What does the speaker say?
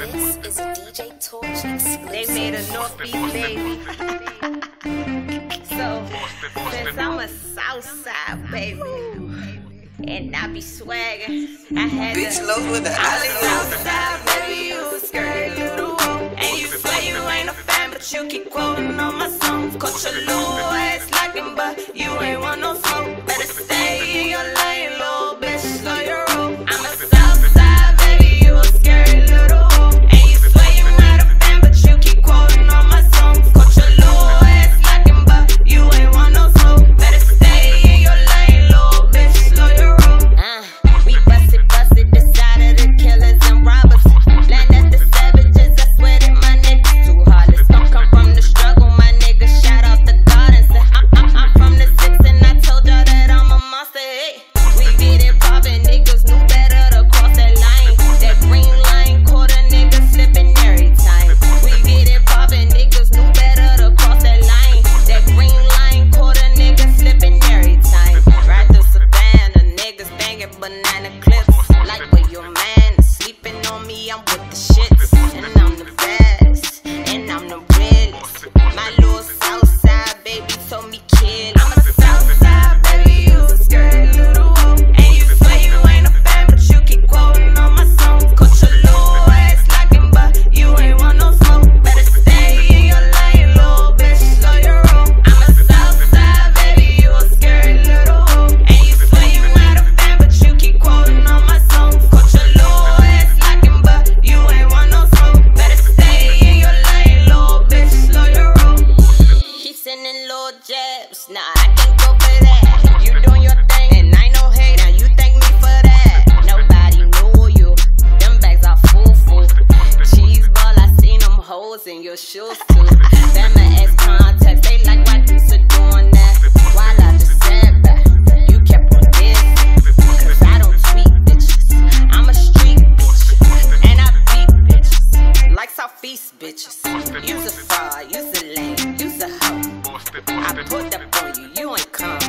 This is. They made a Northeast baby. so, since I'm a Southside baby, and I be swagging, I had Bitch with Southside baby, you a skirt, you And you say you ain't a fan, but you keep quoting all my songs. Coach I'm with the shit. sending little jabs. Nah, I can't go for that. You doing your thing, and I know, hate. Now you thank me for that. Nobody knew you. Them bags are full full. Cheese ball, I seen them holes in your shoes too. Them ex I put up on you, you ain't come.